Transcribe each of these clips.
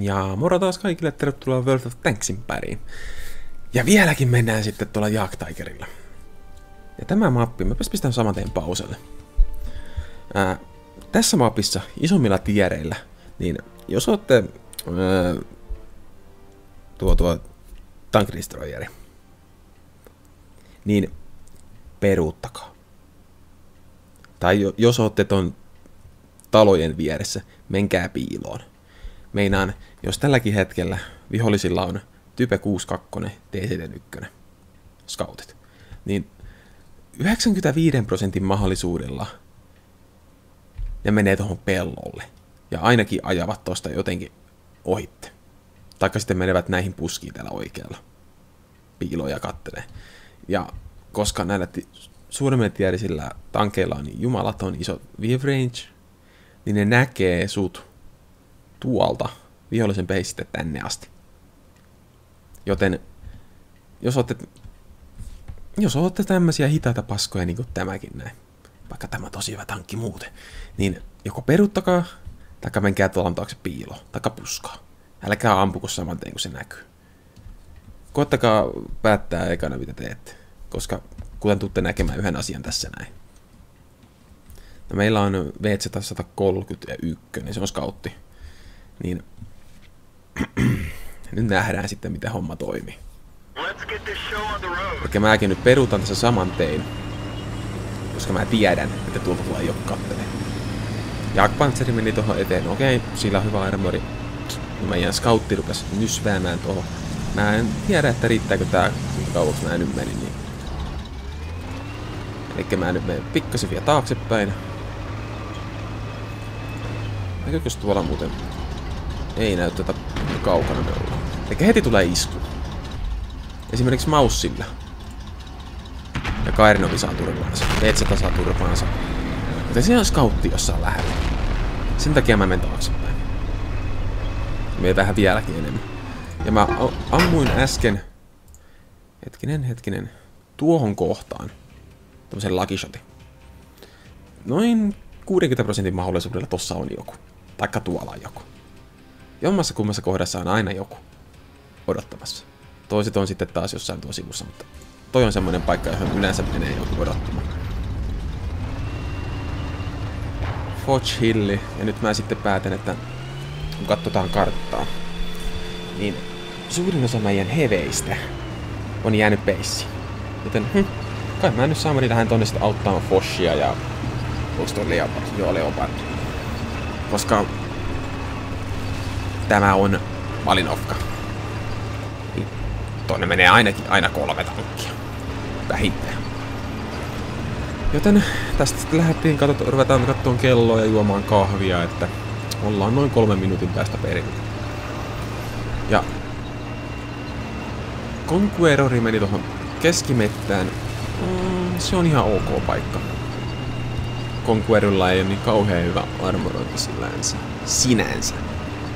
Ja moro taas kaikille, tervetuloa World of Tanksin pariin. Ja vieläkin mennään sitten tuolla Jack Tigerilla. Ja tämä mappi, mä pistän saman tien pauselle. Ää, tässä mapissa, isommilla tiereillä, niin jos olette ää, tuo, tuo Tank Destroyeri, niin peruuttakaa. Tai jos olette ton talojen vieressä, menkää piiloon. Meinaan, jos tälläkin hetkellä vihollisilla on Type 62 TCD1 scoutit, niin 95 prosentin mahdollisuudella ne menee tuohon pellolle. Ja ainakin ajavat tuosta jotenkin ohitte. Taikka sitten menevät näihin puskiin täällä oikealla. Piiloja kattelee. Ja koska näillä suuremmilla tierisillä tankeilla on niin jumalaton iso view range, niin ne näkee sut tuolta vihollisen peistä tänne asti. Joten jos olette, jos olette tämmöisiä hitaita paskoja niin kuin tämäkin näin, vaikka tämä tosi hyvä tankki muuten, niin joko peruttakaa, tai menkää tuolla taakse piilo, tai puskaa. Älkää ampuko saman tien, kun se näkyy. Koettakaa päättää ekana, mitä teette, koska kuten tuutte näkemään yhden asian tässä näin. No meillä on VZ131, niin se on scoutti niin nyt nähdään sitten, miten homma toimii. Eli mäkin nyt peruutan tässä saman tein, koska mä tiedän, että tuolta tulee jo kattelee. Jagpantseri meni tuohon eteen, okei, sillä on hyvä armori. Meidän scoutti rupesi nysväämään tuohon. Mä en tiedä, että riittääkö tää, kuinka kauaksi mä nyt menin. Niin. Eli mä nyt menen pikkasen vielä taaksepäin. Näkyykö tuolla muuten ei näy tätä kaukana me ollaan. Eli heti tulee isku. Esimerkiksi Maussilla. Ja Kairinovi saa turpaansa. Vetseta saa turpaansa. Mutta siinä on scoutti jossain lähellä. Sen takia mä menen taaksepäin. Me vähän vieläkin enemmän. Ja mä ammuin äsken... Hetkinen, hetkinen. Tuohon kohtaan. Tämmösen lucky shotin. Noin 60 prosentin mahdollisuudella tossa on joku. Taikka tuolla on joku. Jommassa kummassa kohdassa on aina joku odottamassa. Toiset on sitten taas jossain tuo sivussa, mutta toi on semmoinen paikka, johon yleensä menee joku odottamaan. Foch Hilli, ja nyt mä sitten päätän, että kun katsotaan karttaa, niin suurin osa meidän heveistä on jäänyt peissiin. Joten hm, kai mä nyt saamani lähden tonne sitten auttamaan Foshia ja onks toi Leopard? Joo, Leopard. Koska tämä on Malinovka. Tonne menee ainakin aina kolme tankkia. Vähintään. Joten tästä sitten lähdettiin, katsot, ruvetaan katsomaan kelloa ja juomaan kahvia, että ollaan noin kolmen minuutin päästä perillä. Ja Conquerori meni tuohon keskimettään. Mm, se on ihan ok paikka. Conquerorilla ei ole niin kauhean hyvä armorointi sillänsä. Sinänsä.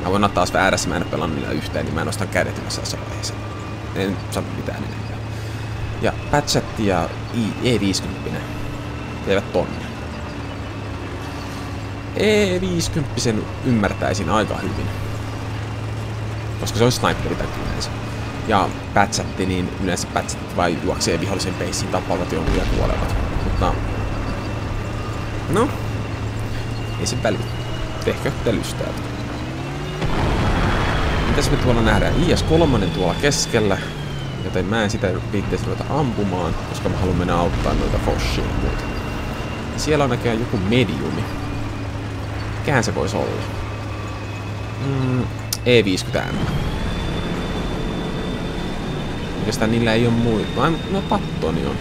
Mä voin taas väärässä, mä en pelannut niillä yhteen, niin mä nostan kädet ylös tässä vaiheessa. En sano mitään enempää. Ja Patchatti ja E50 teivät tonne. E50 ymmärtäisin aika hyvin. Koska se on sniperi yleensä. Ja Patchatti, niin yleensä Patchatti vai juoksee vihollisen peissiin, tappavat jonkun ja kuolevat. Mutta... No. Ei se väliä. Tehkö te lystää. Mitäs me tuolla nähdään? IS-3 tuolla keskellä, joten mä en sitä viitteessä ruveta ampumaan, koska mä haluan mennä auttaa noita Foshia ja muuta. Siellä on näköjään joku mediumi. Mikähän se voisi olla? Mm, E50M. Oikeastaan niillä ei ole muita. Vaan no pattoni on.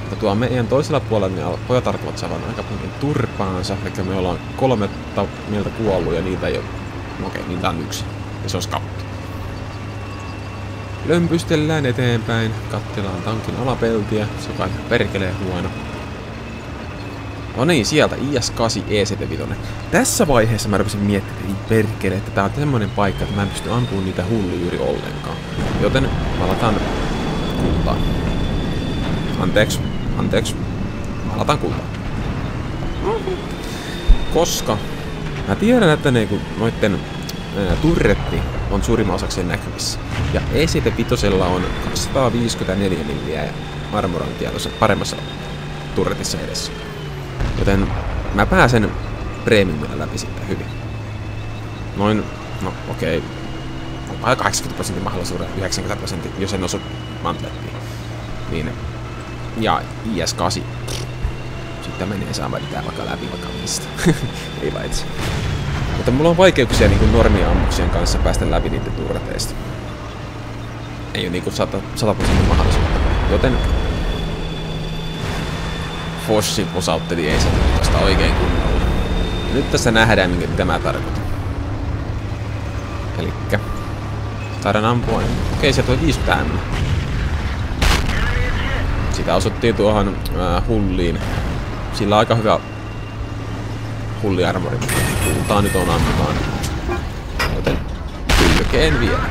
Mutta tuolla meidän toisella puolella niin pojat alkavat saavan aika paljon turpaansa. Eli me ollaan kolme mieltä kuollut ja niitä ei ole... Okei, niitä on yksi ja se on skautti. Lömpystellään eteenpäin, katsellaan tankin alapeltiä, se on ihan perkeleen huono. No niin, sieltä IS-8 ECT-5. Tässä vaiheessa mä rupesin miettimään, perkele, että tää on semmonen paikka, että mä en pysty ampumaan niitä hulli ollenkaan. Joten mä lataan kultaa. Anteeksi, anteeksi. Mä lataan kultaa. Koska mä tiedän, että niinku noitten turretti on suurimman osakseen näkyvissä. Ja ECT-5 on 254 milliä armorointia tuossa paremmassa turretissa edessä. Joten mä pääsen premiumilla läpi sitten hyvin. Noin, no okei, okay, 80 prosentin mahdollisuuden, 90 prosentin, jos en osu mantlettiin. Niin, ja IS-8, sitten menee saa tää vaikka läpi vaikka mistä. Ei vaitsi. Mutta mulla on vaikeuksia niin normiammuksien kanssa päästä läpi niiden turreteista. Ei ole niinku 100, 100 prosentin mahdollisuutta. Joten Fossi posautteli ei tästä oikein kunnolla. Nyt tässä nähdään, minkä tämä tarkoittaa. Elikkä saadaan ampua. Okei, sieltä oli 5 päällä. Sitä osuttiin tuohon äh, hulliin. Sillä on aika hyvä hulliarmori, mutta puhutaan nyt on ammutaan. Joten kylkeen vielä.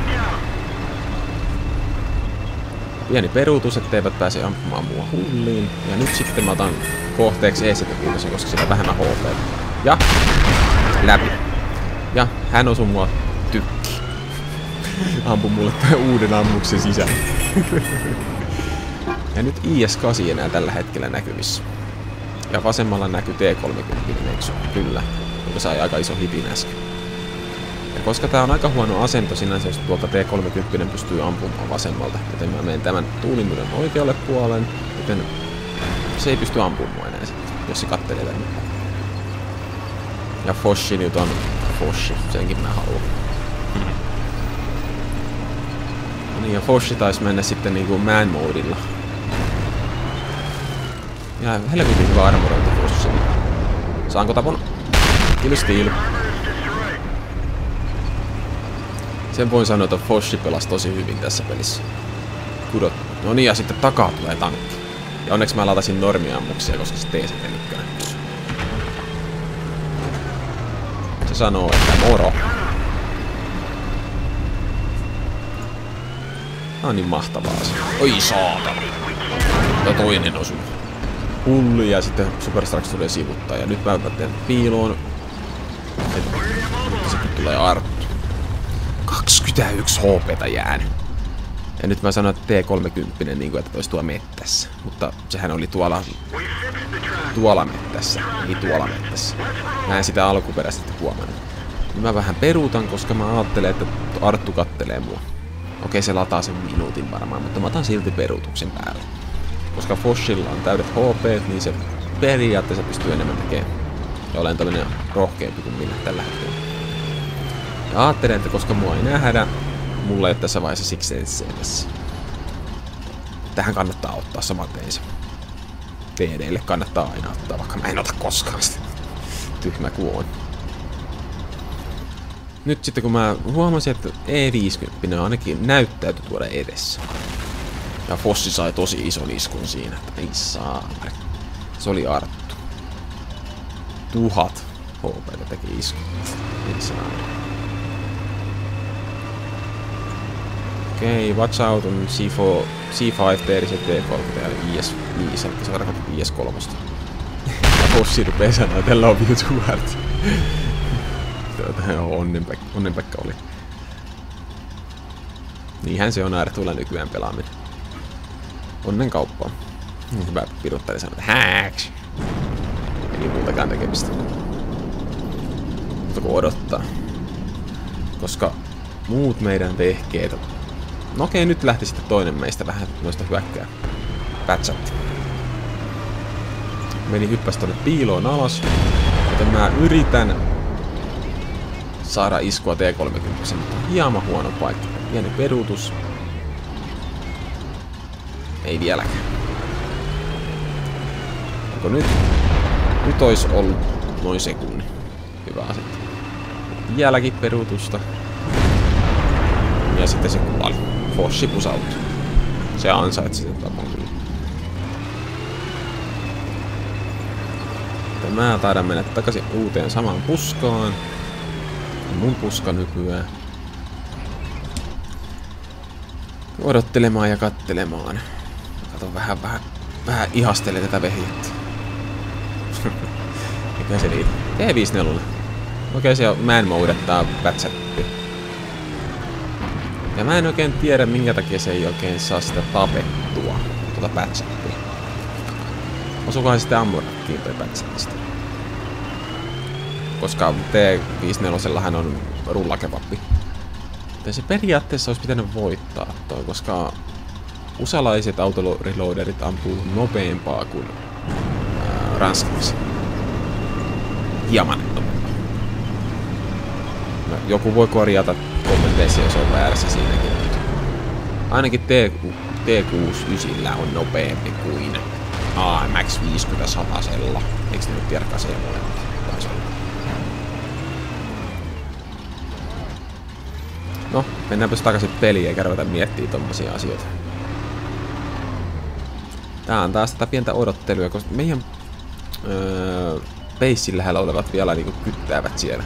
Pieni peruutus, etteivät pääse ampumaan mua hulliin. Ja nyt sitten mä otan kohteeksi ect koska sillä vähemmän HP. Ja läpi. Ja hän osui mua tykki. Ampu mulle uuden ammuksen sisään. ja nyt IS-8 enää tällä hetkellä näkyvissä. Ja vasemmalla näkyy T30, eikö Kyllä. Joka sai aika iso hitin äsken. Ja koska tää on aika huono asento sinänsä, jos tuolta T30 pystyy ampumaan vasemmalta, joten mä menen tämän tuulimylön oikealle puolelle, joten se ei pysty ampumaan enää sitten, jos se kattelee tänne. Ja Foshi nyt on Foshi, senkin mä haluan. No niin, ja Foshi taisi mennä sitten niinku man Ja helvetin hyvä armorointi Foshi. Saanko tapon? Kill Steel. Sen voin sanoa, että Foshi pelasi tosi hyvin tässä pelissä. Kudot. No niin, ja sitten takaa tulee tankki. Ja onneksi mä latasin normiammuksia, koska se tc Se sanoo, että moro. Tää on niin mahtavaa se. Oi saatana. Ja toinen osu. Hulli ja sitten Superstrax tulee sivuttaa. Ja nyt mä teen piiloon. Sitten tulee Arttu. 21 HPtä jäänyt. Ja nyt mä sanon, että T30, niin kuin, että olisi tuolla mettässä. Mutta sehän oli tuolla, tuolla mettässä, ei tuolla mettässä. Mä en sitä alkuperäisesti huomannut. Nyt mä vähän peruutan, koska mä ajattelen, että Arttu kattelee mua. Okei, se lataa sen minuutin varmaan, mutta mä otan silti peruutuksen päälle. Koska Foshilla on täydet HP, niin se periaatteessa pystyy enemmän tekemään. Ja olen tällainen rohkeampi kuin minä tällä hetkellä. Ja ajattelen, että koska mua ei nähdä, mulla ei ole tässä vaiheessa siksi tässä. Tähän kannattaa ottaa saman teisen. TDlle kannattaa aina ottaa, vaikka mä en ota koskaan sitä. Tyhmä kuin on. Nyt sitten kun mä huomasin, että E50 ainakin näyttäytyi tuoda edessä. Ja Fossi sai tosi ison iskun siinä, ei saa. Se oli Arttu. Tuhat HP teki isku. Ei saa. Okei, okay, watch out on C4, C5, TRC, T30 ja IS5, eli se tarkoittaa IS3. ja bossi rupee sanoa, että tällä on too hard. onnenpekka, onnenpekka oli. Niinhän se on ääretulleen nykyään pelaaminen. Onnen kauppaa. Niin hyvä pirutteli sanoa, että hääks. Ei muutakaan tekemistä. Mutta kun odottaa. Koska muut meidän vehkeet No okei, nyt lähti sitten toinen meistä vähän noista hyökkää. Pätsät. Meni hyppäs tonne piiloon alas. Joten mä yritän saada iskua T30, mutta hieman huono paikka. Pieni peruutus. Ei vieläkään. Onko nyt? Nyt olisi ollut noin sekunni. Hyvä asia. Vieläkin peruutusta. Ja sitten se kuoli. Fossi pusautui. Se ansaitsi sen tapon kyllä. Mä taidan mennä takaisin uuteen samaan puskaan. Mun puska nykyään. Odottelemaan ja kattelemaan. Kato vähän, vähän, vähän ihastelee tätä vehjettä. Mikä se niitä? T54. Okei, se man moudettaa Batchatti. Ja mä en oikein tiedä, minkä takia se ei oikein saa sitä tapettua, tuota Batchattia. Osuukohan sitten ammurakkiin toi Batchattista? Koska T54 on rullakevappi. Joten se periaatteessa olisi pitänyt voittaa toi, koska usalaiset autoreloaderit ampuu nopeampaa kuin ranskalaiset. Hieman nopeampaa. No, joku voi korjata kommenteissa, jos on väärässä siinäkin. Ainakin T, T69 on nopeampi kuin AMX 50 satasella. Eikö ne nyt tiedä se molemmat? Taisi olla. No, mennäänpä takaisin peliin eikä ruveta miettiä tommosia asioita. Tää on taas tätä pientä odottelua, koska meidän öö, peissin lähellä olevat vielä niinku kyttäävät siellä.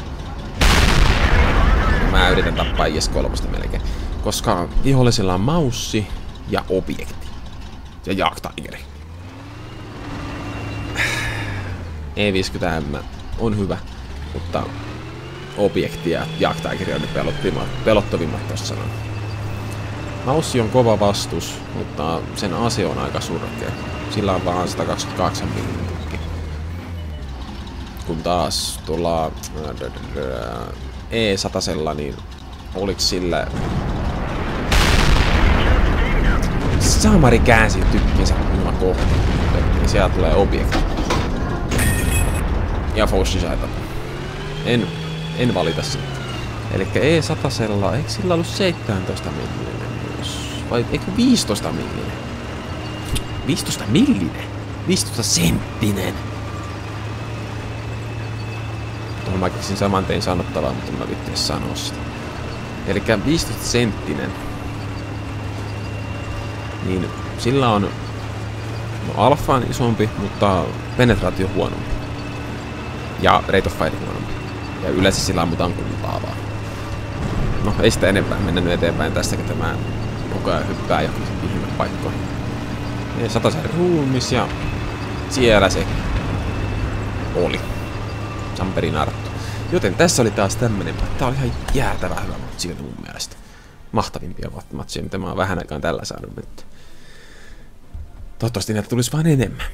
Mä yritän tappaa IS-3 melkein. Koska vihollisilla on maussi ja objekti. Ja Jack Tigeri. E50M on hyvä, mutta objekti ja Jack Tiger on pelottavimmat, pelottavimmat tossa noin. Maussi on kova vastus, mutta sen ase on aika surkea. Sillä on vaan 128 mm Kun taas tuolla E100 niin oliks sillä... Saamari käänsi tykkinsä minua kohti. Niin sieltä tulee objekti. Ja Fossi sai En en valita sitä. Eli E100, eikö sillä ollut 17 millinen myös? Vai eikö 15 millinen? 15 millinen? 15 senttinen? Tuohon mä keksin saman tein sanottavaa, mutta mä vittu sanoa sitä. Eli 15 senttinen. Niin sillä on no, alfa on isompi, mutta penetraatio huonompi. Ja rate of fire huonompi. Ja yleensä sillä ammutaan kultaa vaan. No ei sitä enempää mennä nyt eteenpäin tästä, tämä koko ajan hyppää johonkin ihme paikkoihin. Ja sen ruumis ja siellä se oli. Samperin Arttu. Joten tässä oli taas tämmönen, tää oli ihan jäätävä hyvä matsi mun mielestä. Mahtavimpia matseja, mitä mä oon vähän aikaan tällä saanut. Toivottavasti näitä tulisi vain enemmän.